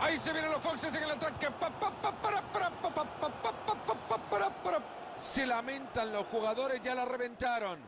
Ahí se vienen los Foxes en el ataque. Se lamentan los jugadores, ya la reventaron.